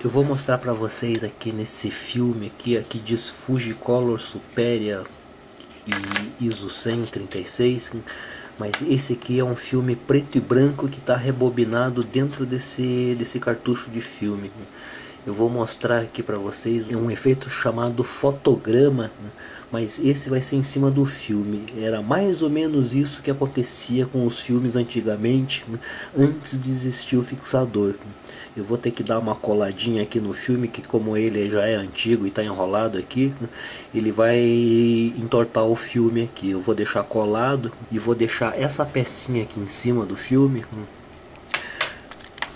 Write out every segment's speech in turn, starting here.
Eu vou mostrar para vocês aqui nesse filme aqui, aqui diz Fujicolor Superia e ISO 136, mas esse aqui é um filme preto e branco que está rebobinado dentro desse, desse cartucho de filme. Eu vou mostrar aqui para vocês um efeito chamado fotograma, mas esse vai ser em cima do filme. Era mais ou menos isso que acontecia com os filmes antigamente, antes de existir o fixador. Eu vou ter que dar uma coladinha aqui no filme, que como ele já é antigo e está enrolado aqui, ele vai entortar o filme aqui. Eu vou deixar colado e vou deixar essa pecinha aqui em cima do filme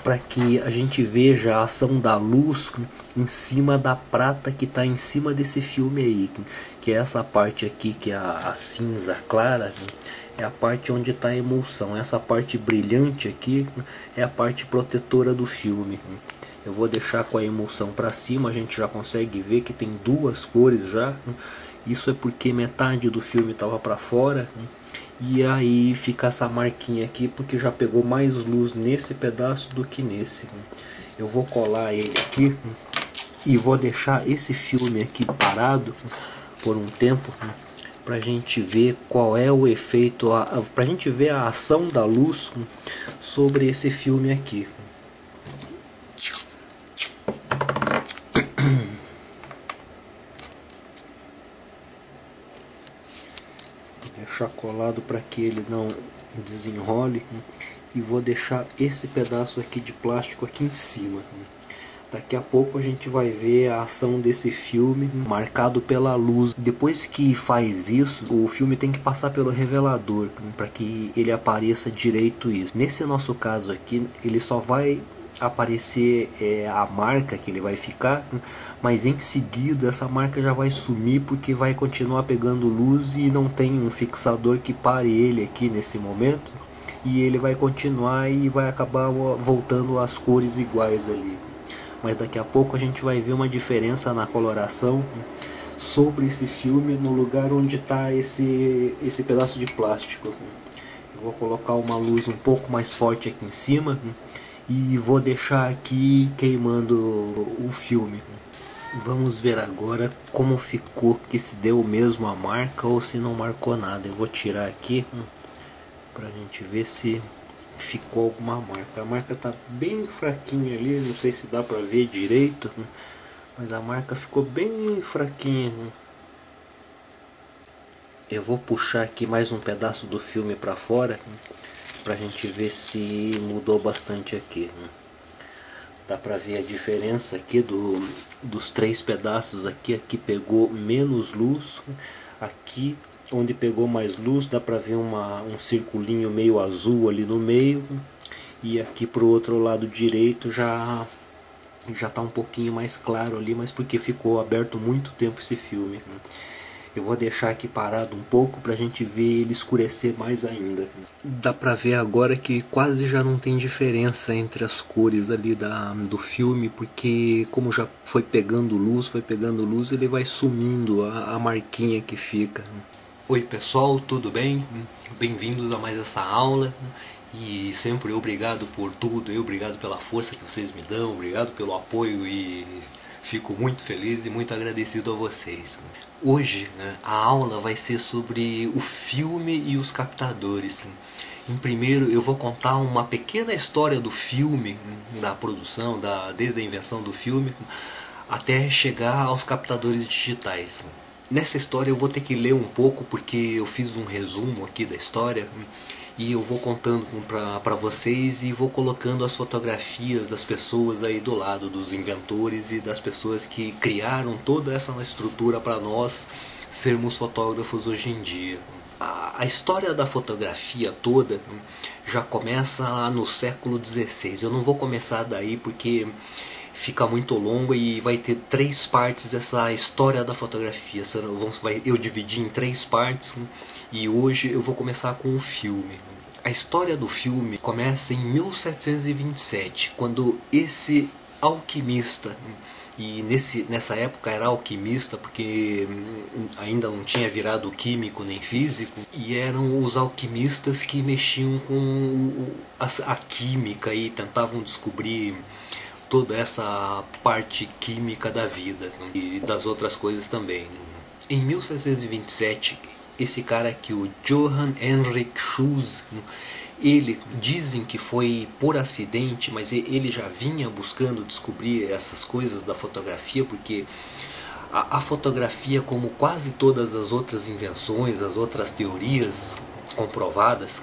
para que a gente veja a ação da luz em cima da prata que está em cima desse filme aí, que é essa parte aqui que é a, a cinza clara, é a parte onde está a emulsão. Essa parte brilhante aqui é a parte protetora do filme. Eu vou deixar com a emulsão para cima, a gente já consegue ver que tem duas cores já. Isso é porque metade do filme estava para fora. E aí fica essa marquinha aqui porque já pegou mais luz nesse pedaço do que nesse. Eu vou colar ele aqui e vou deixar esse filme aqui parado por um tempo para gente ver qual é o efeito, para gente ver a ação da luz sobre esse filme aqui. Colado para que ele não desenrole e vou deixar esse pedaço aqui de plástico aqui em cima. Daqui a pouco a gente vai ver a ação desse filme marcado pela luz. Depois que faz isso, o filme tem que passar pelo revelador para que ele apareça direito isso. Nesse nosso caso aqui, ele só vai aparecer é, a marca que ele vai ficar, mas em seguida essa marca já vai sumir porque vai continuar pegando luz e não tem um fixador que pare ele aqui nesse momento e ele vai continuar e vai acabar voltando às cores iguais ali mas daqui a pouco a gente vai ver uma diferença na coloração sobre esse filme no lugar onde está esse, esse pedaço de plástico. Eu vou colocar uma luz um pouco mais forte aqui em cima e vou deixar aqui queimando o filme. Vamos ver agora como ficou, que se deu mesmo a marca ou se não marcou nada. Eu vou tirar aqui para a gente ver se ficou alguma marca. A marca tá bem fraquinha ali, não sei se dá pra ver direito, mas a marca ficou bem fraquinha. Eu vou puxar aqui mais um pedaço do filme para fora, pra gente ver se mudou bastante aqui. Dá pra ver a diferença aqui do, dos três pedaços aqui, aqui pegou menos luz, aqui onde pegou mais luz dá para ver uma, um circulinho meio azul ali no meio e aqui para o outro lado direito já já está um pouquinho mais claro ali mas porque ficou aberto muito tempo esse filme eu vou deixar aqui parado um pouco para a gente ver ele escurecer mais ainda. Dá para ver agora que quase já não tem diferença entre as cores ali da, do filme porque como já foi pegando luz foi pegando luz ele vai sumindo a, a marquinha que fica. Oi pessoal, tudo bem? Bem-vindos a mais essa aula. E sempre obrigado por tudo, obrigado pela força que vocês me dão, obrigado pelo apoio e fico muito feliz e muito agradecido a vocês. Hoje né, a aula vai ser sobre o filme e os captadores. Em primeiro eu vou contar uma pequena história do filme, da produção, da, desde a invenção do filme até chegar aos captadores digitais. Nessa história eu vou ter que ler um pouco porque eu fiz um resumo aqui da história e eu vou contando para vocês e vou colocando as fotografias das pessoas aí do lado dos inventores e das pessoas que criaram toda essa estrutura para nós sermos fotógrafos hoje em dia. A, história da fotografia toda já começa lá no século XVI. Eu não vou começar daí porque fica muito longo e vai ter três partes essa história da fotografia. Eu dividi em três partes e hoje eu vou começar com o filme. A história do filme começa em 1727, quando esse alquimista e nesse, nessa época era alquimista porque hum, ainda não tinha virado químico nem físico e eram os alquimistas que mexiam com a, a química e tentavam descobrir toda essa parte química da vida e das outras coisas também. Em 1627, esse cara aqui, o Johann Henrik Schuss, ele dizem que foi por acidente, mas ele já vinha buscando descobrir essas coisas da fotografia, porque a, a fotografia, como quase todas as outras invenções, as outras teorias comprovadas,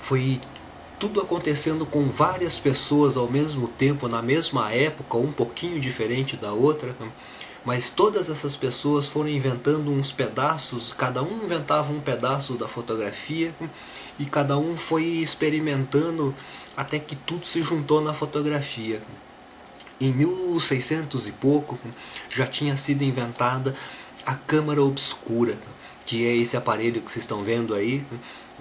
foi tudo acontecendo com várias pessoas ao mesmo tempo, na mesma época, um pouquinho diferente da outra. Mas todas essas pessoas foram inventando uns pedaços, cada um inventava um pedaço da fotografia e cada um foi experimentando até que tudo se juntou na fotografia. Em 1600 e pouco já tinha sido inventada a câmara obscura, que é esse aparelho que vocês estão vendo aí.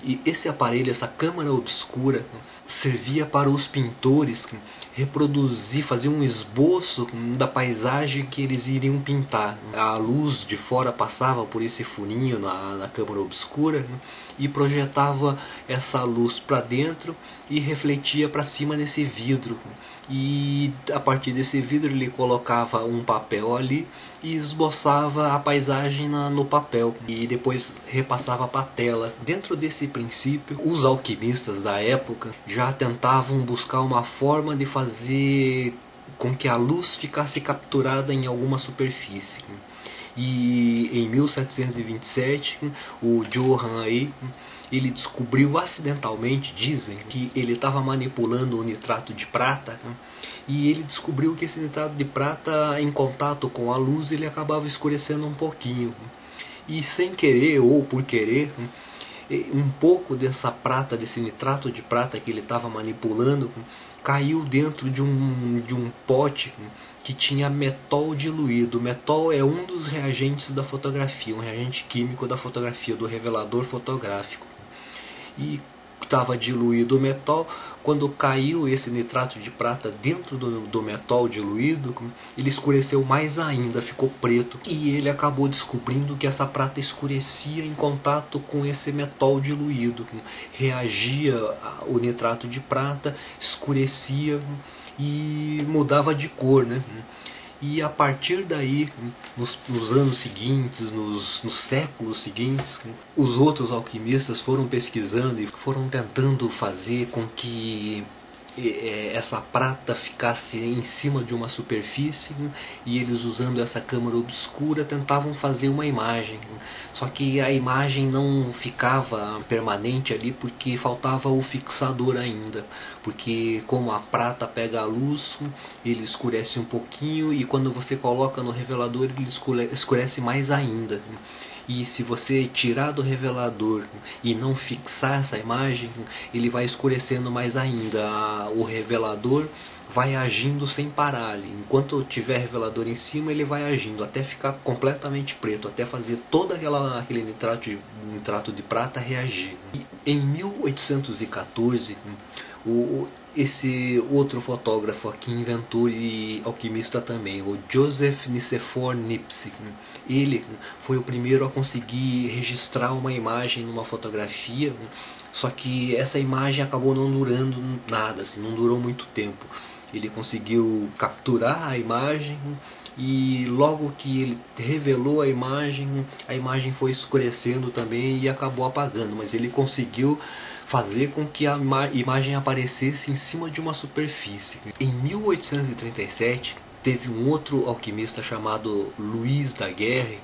E esse aparelho, essa câmara obscura, servia para os pintores reproduzir, fazer um esboço da paisagem que eles iriam pintar. A luz de fora passava por esse furinho na, na câmara obscura né, e projetava essa luz para dentro e refletia para cima nesse vidro. E a partir desse vidro ele colocava um papel ali e esboçava a paisagem na, no papel e depois repassava para a tela. Dentro desse princípio, os alquimistas da época já tentavam buscar uma forma de fazer com que a luz ficasse capturada em alguma superfície. E em 1727, o Johann aí, ele descobriu acidentalmente, dizem, que ele estava manipulando o nitrato de prata e ele descobriu que esse nitrato de prata em contato com a luz ele acabava escurecendo um pouquinho e sem querer ou por querer um pouco dessa prata desse nitrato de prata que ele estava manipulando caiu dentro de um, de um pote que tinha metol diluído. Metol é um dos reagentes da fotografia, um reagente químico da fotografia, do revelador fotográfico. E estava diluído o metal, quando caiu esse nitrato de prata dentro do, do metal diluído, ele escureceu mais ainda, ficou preto. E ele acabou descobrindo que essa prata escurecia em contato com esse metal diluído. Reagia o nitrato de prata, escurecia e mudava de cor, né? E a partir daí, nos, nos anos seguintes, nos, nos, séculos seguintes, os outros alquimistas foram pesquisando e foram tentando fazer com que essa prata ficasse em cima de uma superfície e eles usando essa câmara obscura tentavam fazer uma imagem. Só que a imagem não ficava permanente ali porque faltava o fixador ainda. Porque como a prata pega a luz, ele escurece um pouquinho e quando você coloca no revelador ele escurece mais ainda. E se você tirar do revelador e não fixar essa imagem, ele vai escurecendo mais ainda. O revelador vai agindo sem parar. Enquanto tiver revelador em cima, ele vai agindo até ficar completamente preto, até fazer todo aquela, aquele nitrato de, nitrato de prata reagir. E em 1814, o, esse outro fotógrafo aqui, inventor e alquimista também, o Joseph Nicephore Nipsey. Ele foi o primeiro a conseguir registrar uma imagem numa fotografia, só que essa imagem acabou não durando nada, assim, não durou muito tempo. Ele conseguiu capturar a imagem e logo que ele revelou a imagem, a imagem foi escurecendo também e acabou apagando, mas ele conseguiu fazer com que a imagem aparecesse em cima de uma superfície. Em 1837, teve um outro alquimista chamado Luiz Daguerre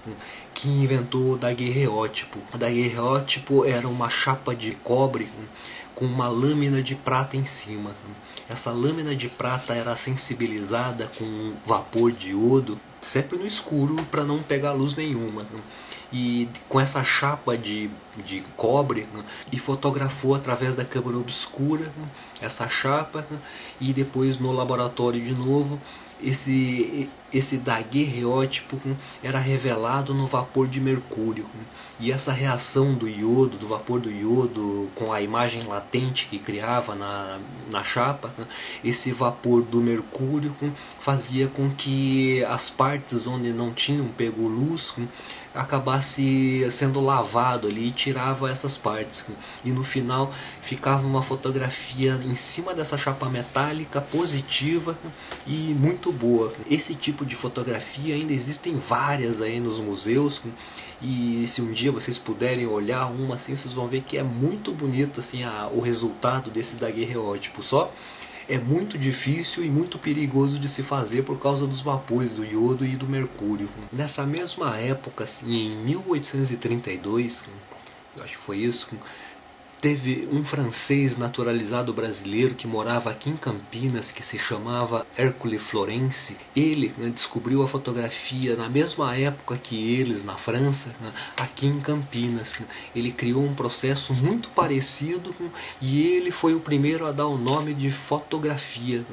que inventou o daguerreótipo. O daguerreótipo era uma chapa de cobre com uma lâmina de prata em cima. Essa lâmina de prata era sensibilizada com vapor de iodo, sempre no escuro para não pegar luz nenhuma e com essa chapa de, de cobre né, e fotografou através da câmera obscura né, essa chapa né, e depois no laboratório de novo esse, esse daguerreótipo era revelado no vapor de mercúrio. E essa reação do iodo, do vapor do iodo, com a imagem latente que criava na, na chapa, esse vapor do mercúrio fazia com que as partes onde não tinham pego luz acabasse sendo lavado ali e tirava essas partes. E no final ficava uma fotografia em cima dessa chapa metálica positiva e muito boa. Esse tipo de fotografia ainda existem várias aí nos museus. E se um dia vocês puderem olhar uma assim, vocês vão ver que é muito bonito assim a, o resultado desse daguerreótipo. Só é muito difícil e muito perigoso de se fazer por causa dos vapores do iodo e do mercúrio. Nessa mesma época, assim, em 1832, eu acho que foi isso, Teve um francês naturalizado brasileiro que morava aqui em Campinas, que se chamava Hercule Florence. Ele né, descobriu a fotografia na mesma época que eles, na França, né, aqui em Campinas. Ele criou um processo muito parecido e ele foi o primeiro a dar o nome de fotografia.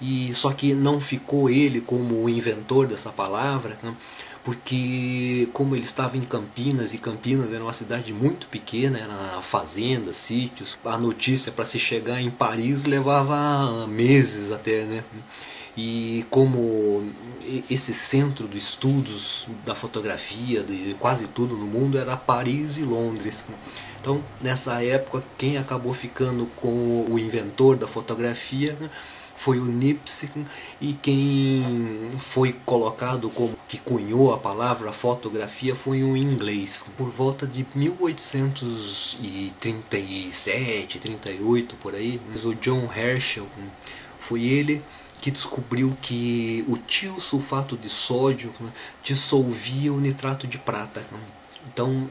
E só que não ficou ele como o inventor dessa palavra, porque como ele estava em Campinas e Campinas era uma cidade muito pequena, era fazenda, sítios, a notícia para se chegar em Paris levava meses até, né? E como esse centro de estudos da fotografia, de quase tudo no mundo, era Paris e Londres. Então, nessa época, quem acabou ficando com o inventor da fotografia foi o Nipsey e quem foi colocado como que cunhou a palavra fotografia foi um inglês. Por volta de 1837, 38 por aí, o John Herschel foi ele que descobriu que o tio sulfato de sódio dissolvia o nitrato de prata. Então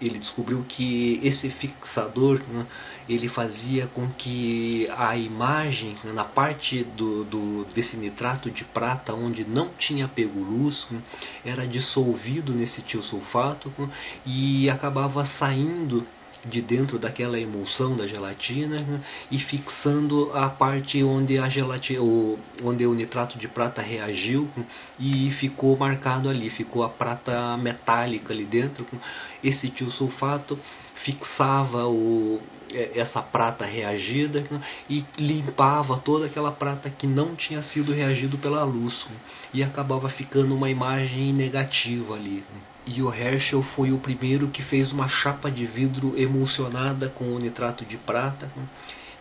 ele descobriu que esse fixador né, ele fazia com que a imagem né, na parte do, do, desse nitrato de prata onde não tinha pego luz né, era dissolvido nesse tiosulfato né, e acabava saindo de dentro daquela emulsão da gelatina né, e fixando a parte onde a gelatina, o, onde o nitrato de prata reagiu e ficou marcado ali, ficou a prata metálica ali dentro. Esse tiosulfato fixava o, é, essa prata reagida e limpava toda aquela prata que não tinha sido reagido pela luz e acabava ficando uma imagem negativa ali. E o Herschel foi o primeiro que fez uma chapa de vidro emulsionada com o nitrato de prata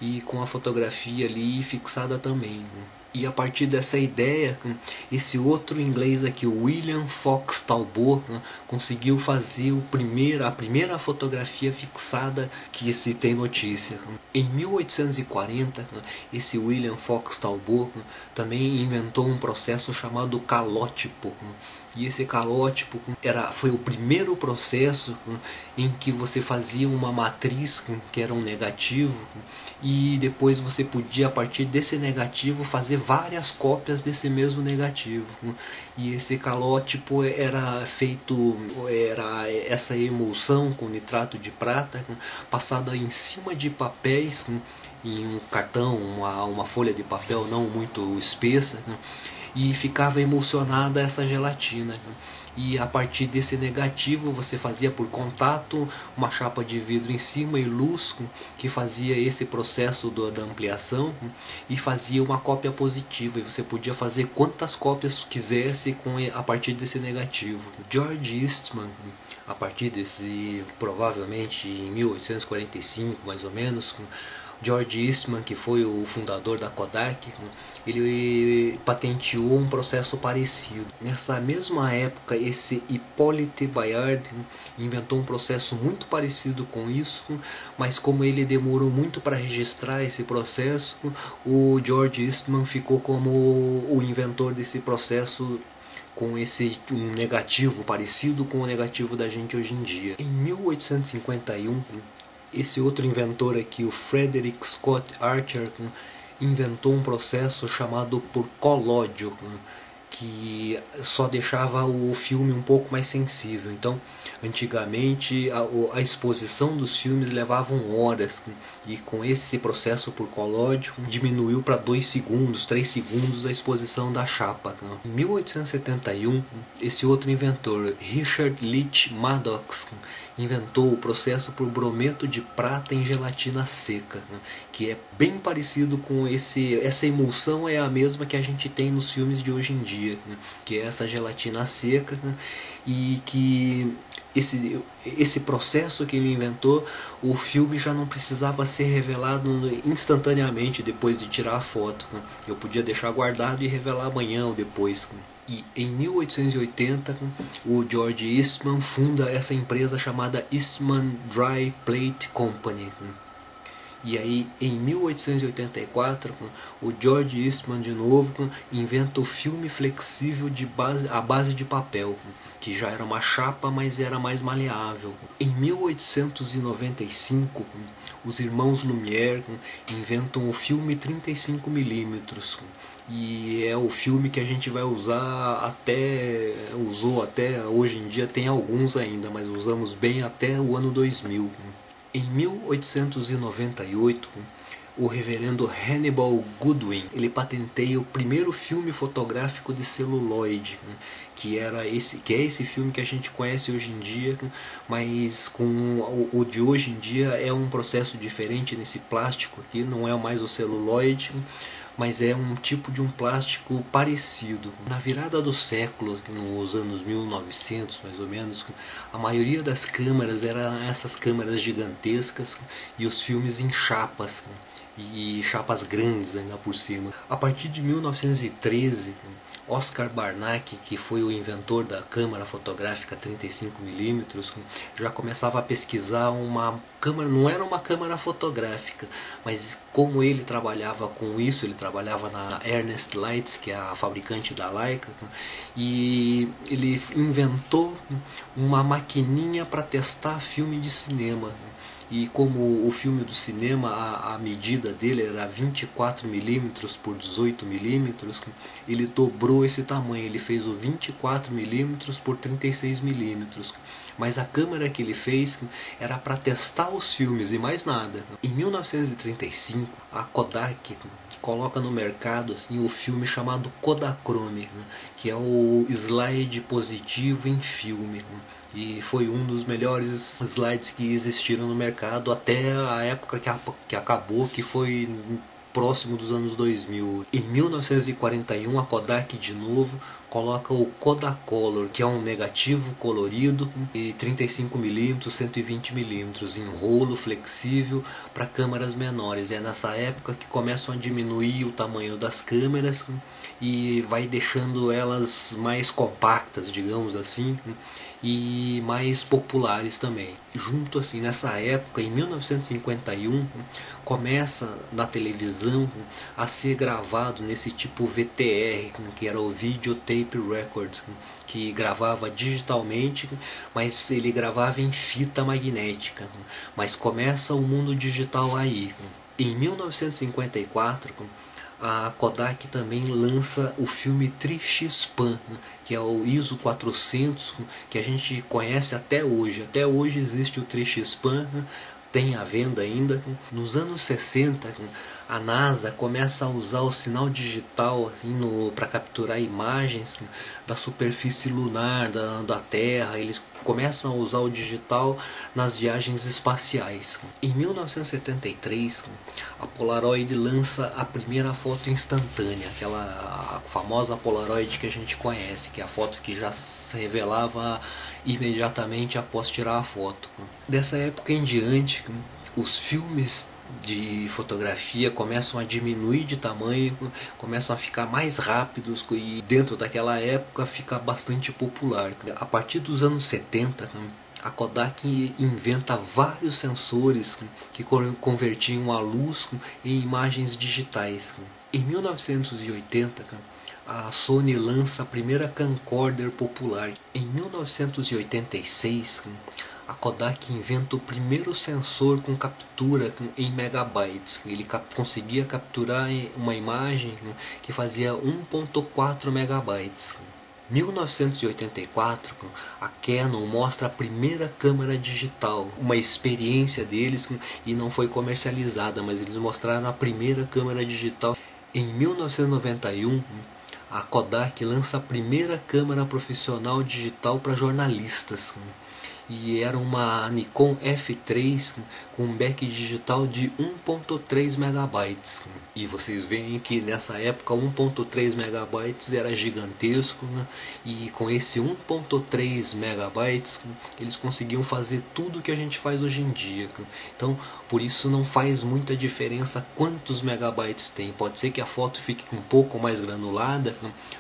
e com a fotografia ali fixada também. E a partir dessa ideia, esse outro inglês aqui, William Fox Talbot, conseguiu fazer o primeiro, a primeira fotografia fixada que se tem notícia. Em 1840, esse William Fox Talbot também inventou um processo chamado calótipo e esse calótipo era, foi o primeiro processo em que você fazia uma matriz que era um negativo e depois você podia a partir desse negativo fazer várias cópias desse mesmo negativo e esse calótipo era feito era essa emulsão com nitrato de prata passada em cima de papéis em um cartão uma, uma folha de papel não muito espessa e ficava emulsionada essa gelatina. E a partir desse negativo você fazia por contato uma chapa de vidro em cima e luz que fazia esse processo do, da ampliação e fazia uma cópia positiva e você podia fazer quantas cópias quisesse com a partir desse negativo. George Eastman, a partir desse provavelmente em 1845 mais ou menos, George Eastman, que foi o fundador da Kodak, ele patenteou um processo parecido. Nessa mesma época, esse Hippolyte Bayard inventou um processo muito parecido com isso, mas como ele demorou muito para registrar esse processo, o George Eastman ficou como o inventor desse processo com esse um negativo parecido com o negativo da gente hoje em dia. Em 1851, esse outro inventor aqui, o Frederick Scott Archer, inventou um processo chamado por colódio, que só deixava o filme um pouco mais sensível. Então, antigamente a, a exposição dos filmes levavam horas e com esse processo por colódio diminuiu para 2 segundos, 3 segundos a exposição da chapa. Em 1871, esse outro inventor, Richard Leach Maddox, inventou o processo por brometo de prata em gelatina seca, né, que é bem parecido com esse essa emulsão é a mesma que a gente tem nos filmes de hoje em dia né? que é essa gelatina seca né? e que esse, esse processo que ele inventou, o filme já não precisava ser revelado instantaneamente depois de tirar a foto. Né? Eu podia deixar guardado e revelar amanhã ou depois. E em 1880, o George Eastman funda essa empresa chamada Eastman Dry Plate Company. E aí, em 1884, o George Eastman de novo inventa o filme flexível de base, a base de papel que já era uma chapa, mas era mais maleável. Em 1895, os irmãos Lumière inventam o filme 35mm e é o filme que a gente vai usar até usou até hoje em dia tem alguns ainda, mas usamos bem até o ano 2000. Em 1898, o reverendo Hannibal Goodwin ele patenteia o primeiro filme fotográfico de celuloide né, que era esse que é esse filme que a gente conhece hoje em dia mas com o, o, de hoje em dia é um processo diferente nesse plástico aqui não é mais o celuloide mas é um tipo de um plástico parecido. Na virada do século, nos anos 1900 mais ou menos, a maioria das câmeras eram essas câmeras gigantescas e os filmes em chapas e chapas grandes ainda por cima. A partir de 1913, Oscar Barnack, que foi o inventor da câmera fotográfica 35mm, já começava a pesquisar uma câmera, não era uma câmera fotográfica, mas como ele trabalhava com isso, ele trabalhava na Ernest Lights, que é a fabricante da Leica, e ele inventou uma maquininha para testar filme de cinema e como o filme do cinema, a, a medida dele era 24 milímetros por 18 milímetros, ele dobrou esse tamanho, ele fez o 24 milímetros por 36 milímetros. Mas a câmera que ele fez era para testar os filmes e mais nada. Em 1935, a Kodak coloca no mercado assim, o filme chamado Kodachrome, né, que é o slide positivo em filme. E foi um dos melhores slides que existiram no mercado até a época que, a, que acabou, que foi próximo dos anos 2000. Em 1941, a Kodak de novo coloca o Kodacolor, que é um negativo colorido e 35mm, 120mm em rolo flexível para câmeras menores. É nessa época que começam a diminuir o tamanho das câmeras e vai deixando elas mais compactas, digamos assim e mais populares também. Junto assim, nessa época, em 1951, começa na televisão a ser gravado nesse tipo VTR, que era o Videotape Records, que gravava digitalmente, mas ele gravava em fita magnética. Mas começa o mundo digital aí. Em 1954, a Kodak também lança o filme Trixispan, que é o ISO 400, que a gente conhece até hoje. Até hoje existe o Trixispan, tem a venda ainda. Nos anos 60, a NASA começa a usar o sinal digital assim, para capturar imagens da superfície lunar, da, da Terra. Eles começam a usar o digital nas viagens espaciais. Em 1973, a Polaroid lança a primeira foto instantânea, aquela famosa Polaroid que a gente conhece, que é a foto que já se revelava imediatamente após tirar a foto. Dessa época em diante, os filmes de fotografia começam a diminuir de tamanho, começam a ficar mais rápidos e dentro daquela época fica bastante popular. A partir dos anos 70, a Kodak inventa vários sensores que convertiam a luz em imagens digitais. Em 1980, a Sony lança a primeira camcorder popular. Em 1986, a Kodak inventa o primeiro sensor com captura em megabytes. Ele cap conseguia capturar uma imagem né, que fazia 1.4 megabytes. 1984, a Canon mostra a primeira câmera digital, uma experiência deles e não foi comercializada, mas eles mostraram a primeira câmera digital. Em 1991, a Kodak lança a primeira câmera profissional digital para jornalistas e era uma Nikon F3 com um back digital de 1.3 megabytes. E vocês veem que nessa época 1.3 megabytes era gigantesco né? e com esse 1.3 megabytes eles conseguiam fazer tudo que a gente faz hoje em dia. Então por isso não faz muita diferença quantos megabytes tem. Pode ser que a foto fique um pouco mais granulada,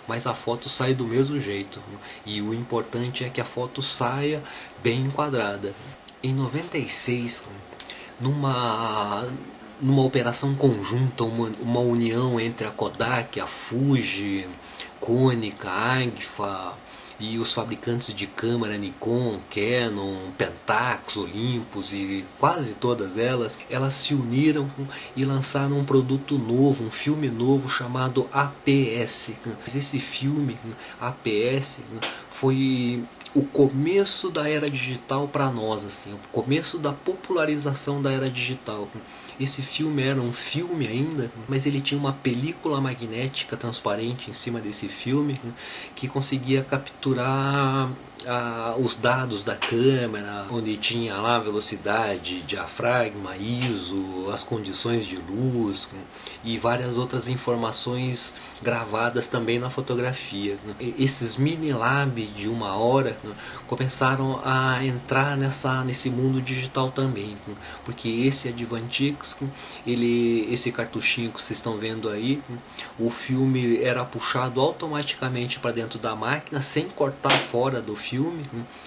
mas a foto sai do mesmo jeito. E o importante é que a foto saia bem enquadrada. Em 96, numa numa operação conjunta, uma, uma união entre a Kodak, a Fuji, Konica, Agfa e os fabricantes de câmera Nikon, Canon, Pentax, Olympus e quase todas elas, elas se uniram e lançaram um produto novo, um filme novo chamado APS. Esse filme APS foi o começo da era digital para nós, assim, o começo da popularização da era digital. Esse filme era um filme ainda, mas ele tinha uma película magnética transparente em cima desse filme que conseguia capturar ah, os dados da câmera, onde tinha lá velocidade, diafragma, ISO, as condições de luz e várias outras informações gravadas também na fotografia. Esses mini lab de uma hora começaram a entrar nessa, nesse mundo digital também, porque esse Advantix, ele, esse cartuchinho que vocês estão vendo aí, o filme era puxado automaticamente para dentro da máquina sem cortar fora do filme filme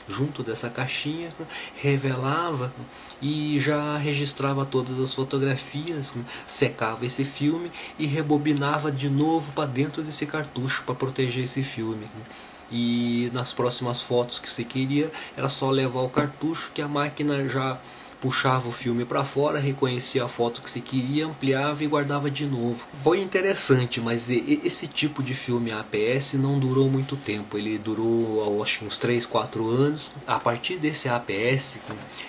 junto dessa caixinha, revelava e já registrava todas as fotografias, secava esse filme e rebobinava de novo para dentro desse cartucho para proteger esse filme. E nas próximas fotos que você queria, era só levar o cartucho que a máquina já puxava o filme para fora, reconhecia a foto que se queria, ampliava e guardava de novo. Foi interessante, mas esse tipo de filme APS não durou muito tempo. Ele durou acho uns 3, 4 anos. A partir desse APS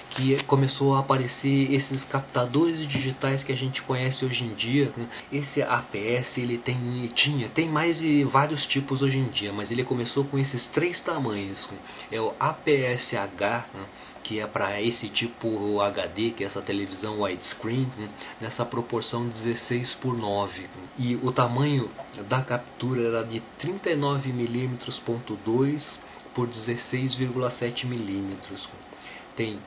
que começou a aparecer esses captadores digitais que a gente conhece hoje em dia. Esse APS ele tem tinha tem mais de vários tipos hoje em dia, mas ele começou com esses três tamanhos. É o APS-H que é para esse tipo HD, que é essa televisão widescreen, nessa proporção 16 por 9. E o tamanho da captura era de 39 mm por 16,7 mm. Tem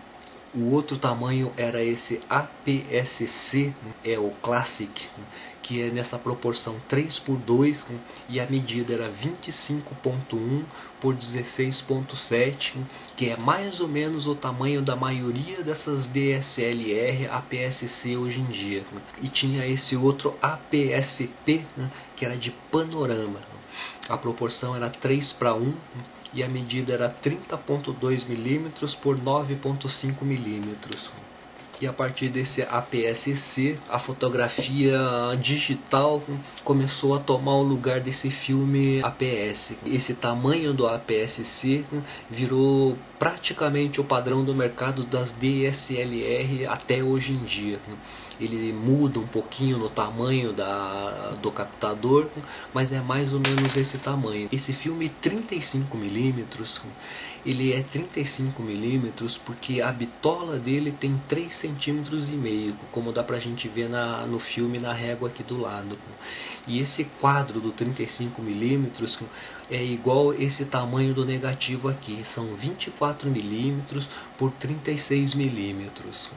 o outro tamanho era esse APS-C, é o Classic, que é nessa proporção 3 por 2 e a medida era 25.1 por 16.7, que é mais ou menos o tamanho da maioria dessas DSLR APS-C hoje em dia. E tinha esse outro APS-P, né, que era de panorama. A proporção era 3 para 1 e a medida era 30.2 mm por 9.5 mm e a partir desse APS-C a fotografia digital começou a tomar o lugar desse filme APS. Esse tamanho do APS-C virou praticamente o padrão do mercado das DSLR até hoje em dia ele muda um pouquinho no tamanho da, do captador, mas é mais ou menos esse tamanho. Esse filme 35mm ele é 35 milímetros porque a bitola dele tem 3 centímetros e meio, como dá pra gente ver na, no filme na régua aqui do lado. E esse quadro do 35 milímetros é igual esse tamanho do negativo aqui, são 24 milímetros por 36 milímetros.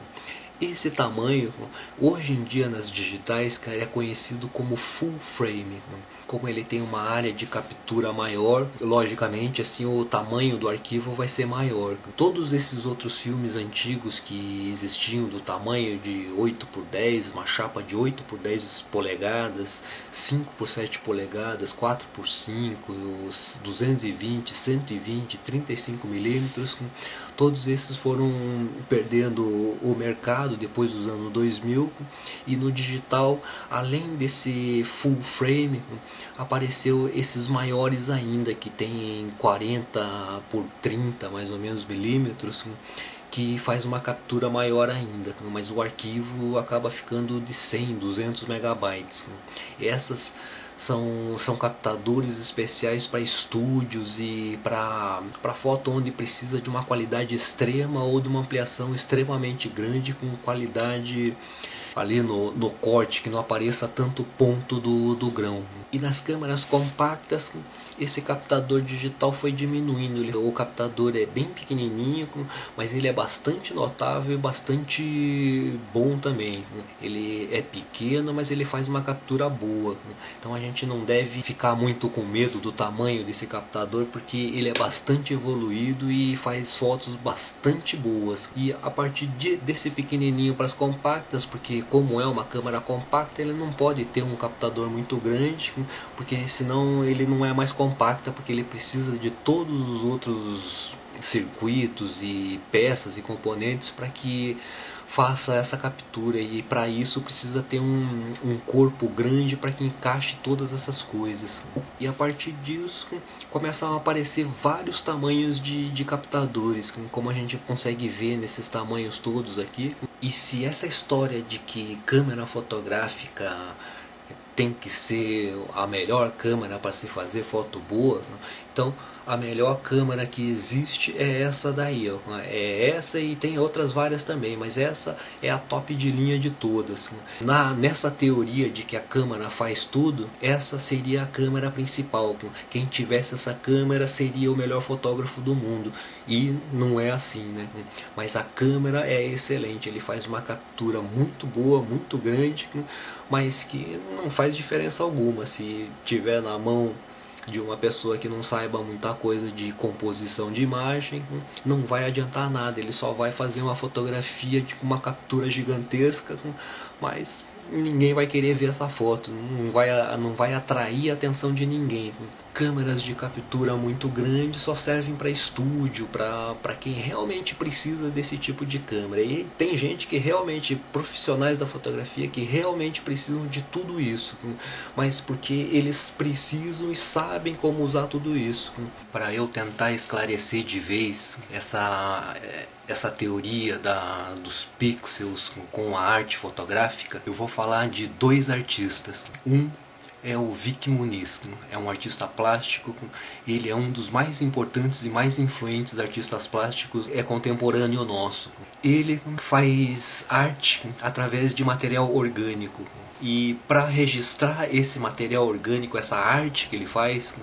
Esse tamanho, hoje em dia nas digitais, cara, é conhecido como full frame como ele tem uma área de captura maior, logicamente assim o tamanho do arquivo vai ser maior. Todos esses outros filmes antigos que existiam do tamanho de 8 por 10, uma chapa de 8 por 10 polegadas, 5 por 7 polegadas, 4 por 5, os 220, 120, 35 milímetros, todos esses foram perdendo o mercado depois dos anos 2000 e no digital, além desse full frame, apareceu esses maiores ainda que tem 40 por 30 mais ou menos milímetros que faz uma captura maior ainda, mas o arquivo acaba ficando de 100, 200 megabytes. Essas são, são captadores especiais para estúdios e para foto onde precisa de uma qualidade extrema ou de uma ampliação extremamente grande com qualidade ali no, no corte, que não apareça tanto ponto do, do grão. E nas câmeras compactas, esse captador digital foi diminuindo. O captador é bem pequenininho, mas ele é bastante notável e bastante bom também. Ele é pequeno, mas ele faz uma captura boa. Então a gente não deve ficar muito com medo do tamanho desse captador, porque ele é bastante evoluído e faz fotos bastante boas. E a partir de, desse pequenininho para as compactas, porque como é uma câmera compacta, ele não pode ter um captador muito grande, porque senão ele não é mais compacta, porque ele precisa de todos os outros circuitos e peças e componentes para que faça essa captura e para isso precisa ter um, um corpo grande para que encaixe todas essas coisas e a partir disso começam a aparecer vários tamanhos de, de captadores como a gente consegue ver nesses tamanhos todos aqui e se essa história de que câmera fotográfica tem que ser a melhor câmera para se fazer foto boa. Então, a melhor câmera que existe é essa daí, ó. é essa e tem outras várias também, mas essa é a top de linha de todas. Na nessa teoria de que a câmera faz tudo, essa seria a câmera principal. Quem tivesse essa câmera seria o melhor fotógrafo do mundo e não é assim, né? Mas a câmera é excelente, ele faz uma captura muito boa, muito grande, mas que não faz diferença alguma se tiver na mão de uma pessoa que não saiba muita coisa de composição de imagem, não vai adiantar nada, ele só vai fazer uma fotografia, tipo uma captura gigantesca, mas ninguém vai querer ver essa foto, não vai, não vai atrair a atenção de ninguém. Câmeras de captura muito grandes só servem para estúdio, para quem realmente precisa desse tipo de câmera. E tem gente que realmente, profissionais da fotografia, que realmente precisam de tudo isso, mas porque eles precisam e sabem como usar tudo isso. Para eu tentar esclarecer de vez essa essa teoria da, dos pixels com a arte fotográfica, eu vou falar de dois artistas. Um é o Vic Muniz, é um artista plástico, ele é um dos mais importantes e mais influentes artistas plásticos, é contemporâneo nosso. Ele faz arte através de material orgânico. E para registrar esse material orgânico, essa arte que ele faz,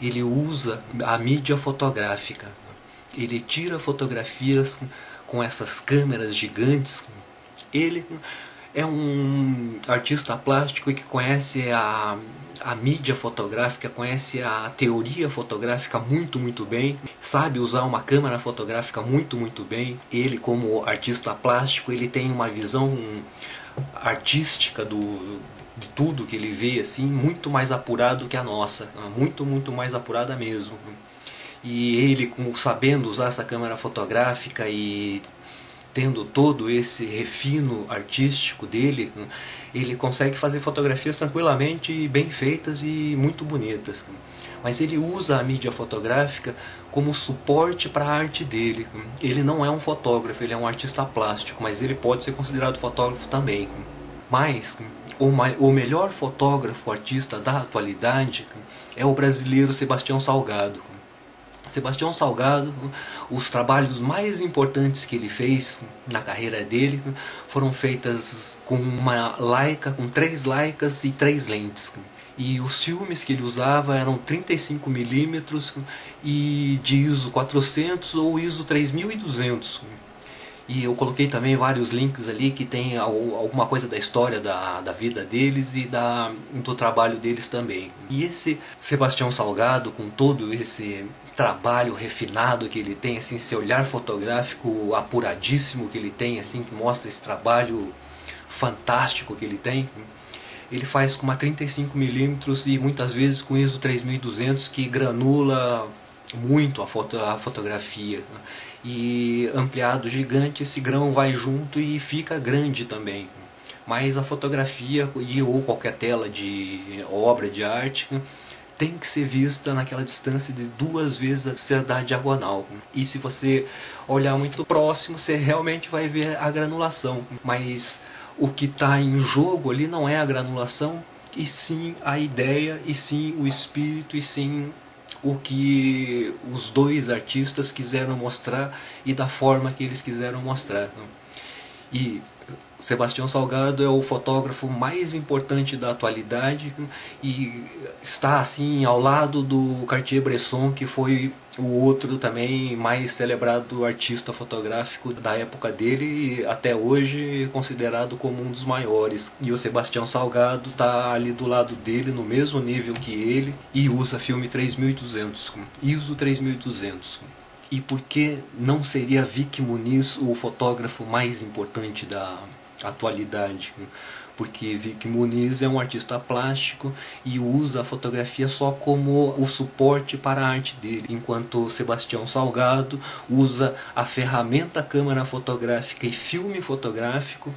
ele usa a mídia fotográfica ele tira fotografias com essas câmeras gigantes. Ele é um artista plástico que conhece a, a mídia fotográfica, conhece a teoria fotográfica muito, muito bem, sabe usar uma câmera fotográfica muito, muito bem. Ele, como artista plástico, ele tem uma visão artística do, de tudo que ele vê assim muito mais apurado que a nossa, muito, muito mais apurada mesmo e ele com, sabendo usar essa câmera fotográfica e tendo todo esse refino artístico dele, ele consegue fazer fotografias tranquilamente bem feitas e muito bonitas. Mas ele usa a mídia fotográfica como suporte para a arte dele. Ele não é um fotógrafo, ele é um artista plástico, mas ele pode ser considerado fotógrafo também. Mas o melhor fotógrafo artista da atualidade é o brasileiro Sebastião Salgado. Sebastião Salgado, os trabalhos mais importantes que ele fez na carreira dele foram feitas com uma Leica, com três Leicas e três lentes. E os filmes que ele usava eram 35mm e de ISO 400 ou ISO 3200. E eu coloquei também vários links ali que tem alguma coisa da história da, da vida deles e da, do trabalho deles também. E esse Sebastião Salgado, com todo esse trabalho refinado que ele tem, assim, esse olhar fotográfico apuradíssimo que ele tem, assim, que mostra esse trabalho fantástico que ele tem. Ele faz com uma 35mm e muitas vezes com ISO 3200 que granula muito a, foto, a fotografia. E ampliado gigante, esse grão vai junto e fica grande também. Mas a fotografia ou qualquer tela de obra de arte tem que ser vista naquela distância de duas vezes a da diagonal. E se você olhar muito próximo, você realmente vai ver a granulação. Mas o que está em jogo ali não é a granulação, e sim a ideia, e sim o espírito, e sim o que os dois artistas quiseram mostrar e da forma que eles quiseram mostrar. E Sebastião Salgado é o fotógrafo mais importante da atualidade e está assim ao lado do Cartier-Bresson, que foi o outro também mais celebrado artista fotográfico da época dele e até hoje considerado como um dos maiores. E o Sebastião Salgado está ali do lado dele, no mesmo nível que ele, e usa filme 3200, ISO 3200. E por que não seria Vic Muniz o fotógrafo mais importante da atualidade. Porque Vic Muniz é um artista plástico e usa a fotografia só como o suporte para a arte dele, enquanto Sebastião Salgado usa a ferramenta câmera fotográfica e filme fotográfico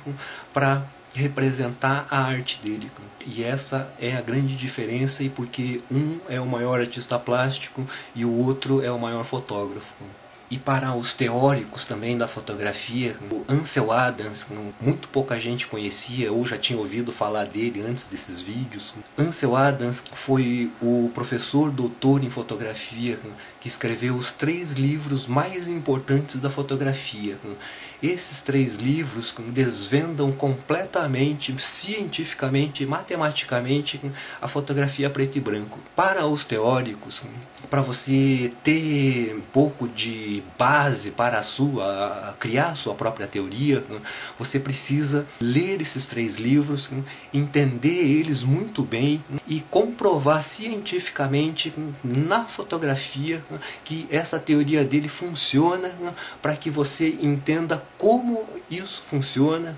para representar a arte dele. E essa é a grande diferença e porque um é o maior artista plástico e o outro é o maior fotógrafo. E para os teóricos também da fotografia, o Ansel Adams, muito pouca gente conhecia ou já tinha ouvido falar dele antes desses vídeos. Ansel Adams foi o professor doutor em fotografia que escreveu os três livros mais importantes da fotografia. Esses três livros desvendam completamente, cientificamente, matematicamente, a fotografia preto e branco. Para os teóricos, para você ter um pouco de base para a sua criar a sua própria teoria, você precisa ler esses três livros, entender eles muito bem e comprovar cientificamente na fotografia que essa teoria dele funciona para que você entenda como isso funciona,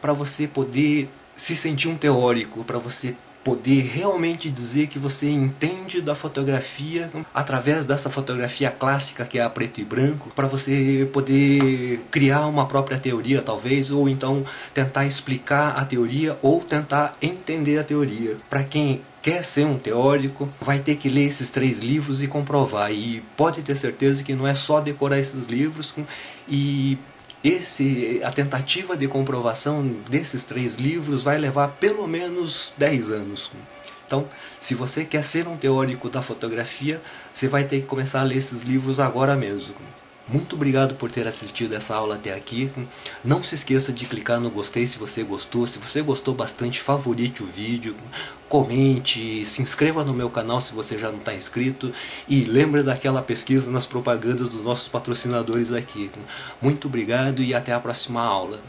para você poder se sentir um teórico, para você poder realmente dizer que você entende da fotografia através dessa fotografia clássica que é a preto e branco, para você poder criar uma própria teoria talvez ou então tentar explicar a teoria ou tentar entender a teoria. Para quem quer ser um teórico, vai ter que ler esses três livros e comprovar. E pode ter certeza que não é só decorar esses livros e esse, a tentativa de comprovação desses três livros vai levar pelo menos 10 anos. Então, se você quer ser um teórico da fotografia, você vai ter que começar a ler esses livros agora mesmo. Muito obrigado por ter assistido essa aula até aqui. Não se esqueça de clicar no gostei se você gostou. Se você gostou bastante, favorite o vídeo, comente, se inscreva no meu canal se você já não está inscrito e lembre daquela pesquisa nas propagandas dos nossos patrocinadores aqui. Muito obrigado e até a próxima aula.